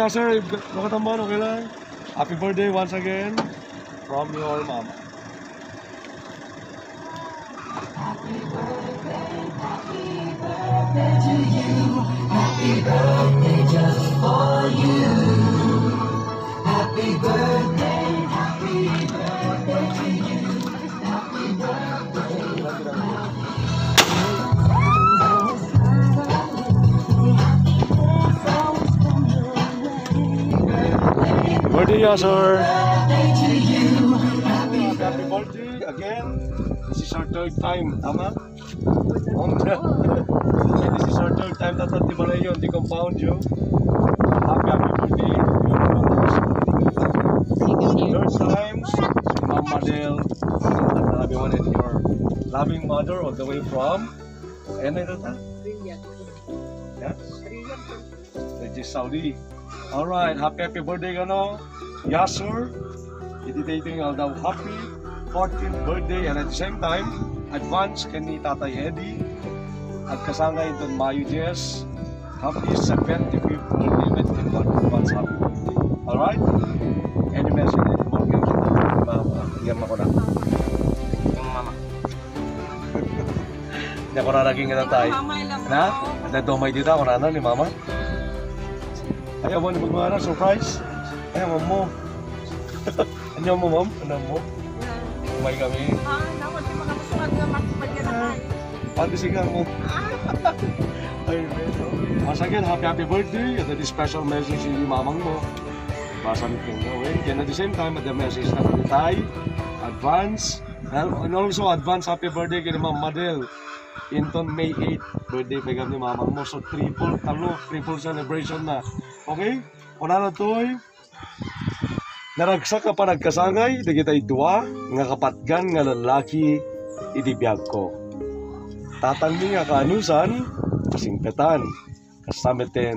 Yeah, sir. Makatamban, okay lang. Happy birthday once again from your mama. Happy birthday, yeah, sir. Happy birthday again. This is our third time, tama? On This is our third time that natibala yun, the compound you. Happy, happy birthday. Third time, Ma'am Madel, and everyone and your loving mother all the way from, ayan na ito, yeah? Which is Saudi. Alright, happy happy birthday kano. Yasur. Ititating all daw happy 14th birthday and at the same time, advance kay ni Tatay Eddie at kasangay doon Mayo Jess. Happy 75th birthday with advance happy birthday. Alright? Any message anymore? Mama, iyan ako na. Yung mama. Hindi ako na naging nga tayo. Na? At domay dito ako na ni Mama. Ayaw mo na magmana, surprise. Ayaw mo mo. Ano mo, ma'am? Ano mo? Umay kami. Pati sigang mo. Ay, Once again, happy happy birthday. And is special message ni mamang mo. Basa ni King Gawin. And at the same time, the message na tayo, advance. And also, advance happy birthday kay Ma'am Madel. Inton May 8, birthday pa ni mamang mo. So, triple, talo, triple celebration na. Okay? Una na to Naragsa ka pa nagkasangay, di kita idua, nga kapatgan nga lalaki, idibiyag ko. Tatanggi nga kaanusan, kasingpetan, kasameten,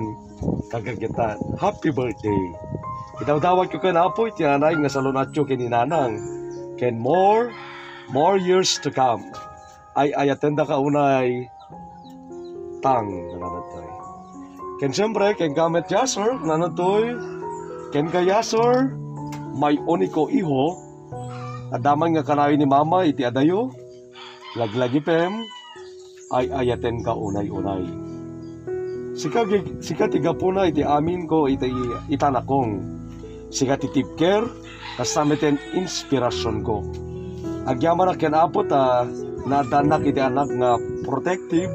kagagitan. Happy birthday! Idawdawag ko kan apoy, tinanay nga salonatyo kininanang. Ken more, more years to come. Ay ay atenda ka unay tang nanatoy. Ken siyempre, ken gamit yasor, nanatoy, ken ka yasor, may uniko iho, adaman nga kanawi ni mama iti adayo, laglagi pem, ay ayaten ka unay-unay. Sika, sika tiga po iti amin ko iti itanakong. Sika ti tipker, kasamiten inspirasyon ko. Agyaman na kinapot ah, nadanak iti anak nga protective,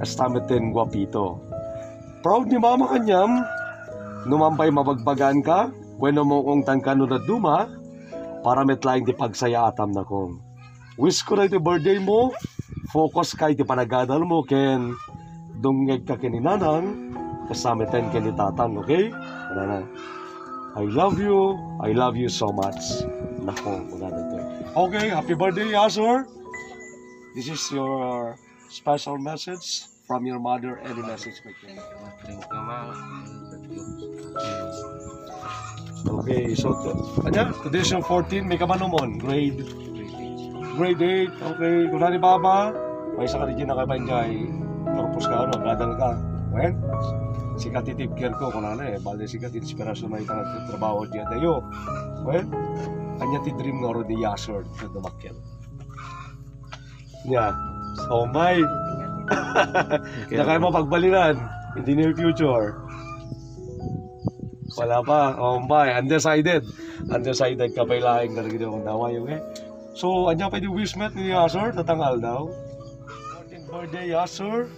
kasamiten gwapito. Proud ni mama kanyam, numampay mabagbagan ka, bueno mo kong tangkano na duma, para metlaing di pagsaya atam na kong. Wish ko na iti birthday mo, focus kay ti panagadal mo ken. Dungeg ka kininanang kasamiten ken ni okay? Na. I love you I love you so much. Nako wala na okay happy birthday Yasur this is your special message from your mother any message with you. Thank you, mama. okay so today's yung 14 may kamanumon grade grade 8 okay. Kung ni baba may isa ka rin na kay Banjay purpose ka ano gadal ka. Well sikat titip care ko kung ano eh bali sikat inspirasyon na itang trabaho diya tayo well kanya ti dream nga ro di yasor na dumakil yeah oh my na kayo mapagbaliran in the near future wala pa. Oh, my. Undecided. Undecided ka pa ilaing na rin akong daway, okay? So, anya pa di wish met ni Yasser, tatangal daw. 14th birthday, Yasser.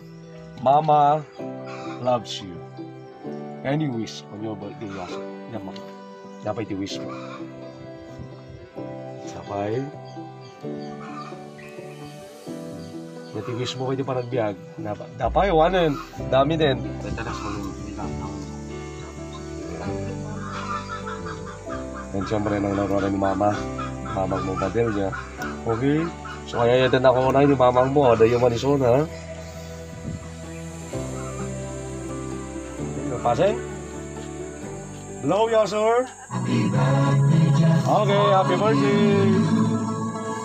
Mama loves you. Any wish on your birthday. Yan mama. Dapat di wish mo. Sabay. Dati wish mo kayo di panagbiag. Dapat, dapat, iwanan. Dami din. Tatalas mo nilakaw. Yan siyempre nang naroon ni mama. Mamang mo model niya. Okay. So kaya yan din ako na ni mamang mo. Ada yung manisona. ha? Okay, Paseng? Hello, yes, sir. Okay, happy birthday.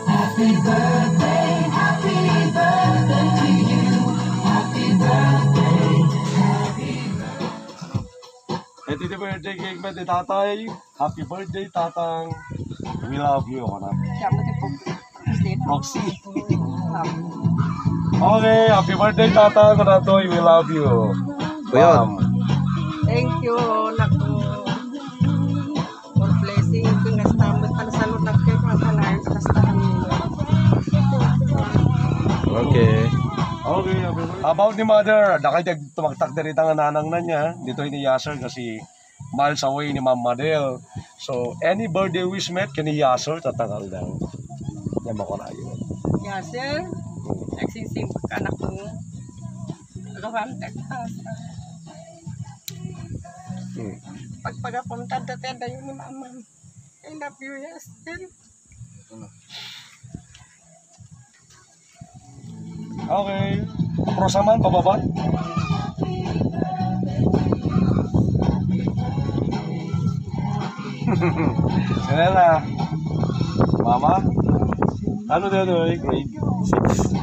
Happy birthday cake ba ni tatay? Happy birthday, tatang. We love you. Ako na. Siya mo din po. Christine. Roxy. Okay, happy birthday, tatang. Ratoy, we love you. Kuya. Ma'am. Thank you, naku. For blessing, pinastamot pa sa loob ng kayo, pangkalayan sa kastahan nila. Okay. Okay, happy birthday. About ni mother, nakay tumagtak na rin ang nanang na niya. Dito ni Yasser kasi miles away ni Ma'am Madel. So, any birthday wish met, kini Yasser, tatangal daw. Yan mo ko na yun. Yes, sir. Nagsising ka anak mo. Gawan tagtas. Hmm. Pagpagapunta dati, dayo ni mama. I love you, yes, sir. Okay. Prosaman, pababa. Sinela. Mama? Ano dito eh? Grade 6.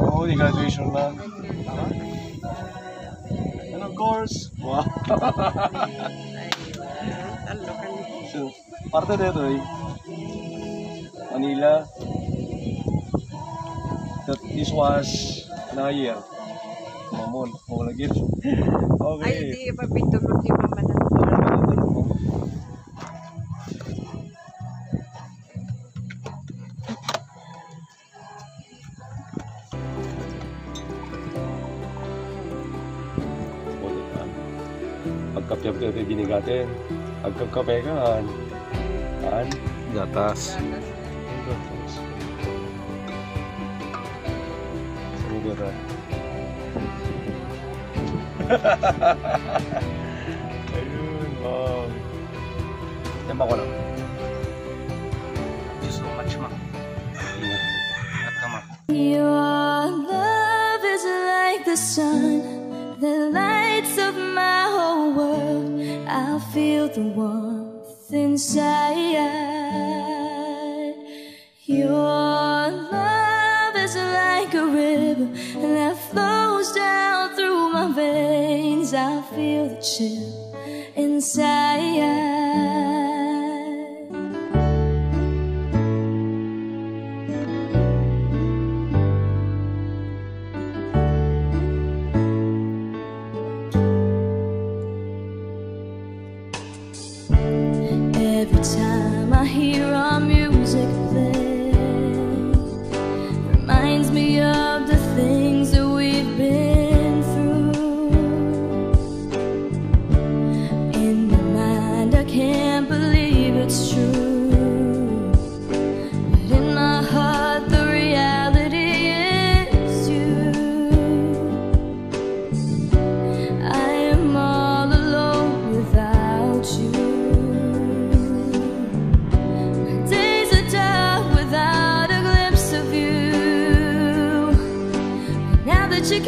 Oo, oh, di graduation na. And of course, wow. So, parte dito eh. Manila. That this was na year. Mamon, mo lagi. Ay, Okay. di pa pitulog ni mama na. Pagkapyap ito binigatin. Pagkakape ka, han. Han? Gatas. Sige ka. Ayun, wow. Yan ba ko lang? Thank you so much, ma. Ingat. Ingat ka, ma. Your love is like the sun that lights up my whole world. I feel the warmth inside. Your flows down through my veins. I feel the chill inside. Every time I hear. in my mind. I can't believe it's true. But in my heart the reality is you. I am all alone without you. Days are dark without a glimpse of you. Now that you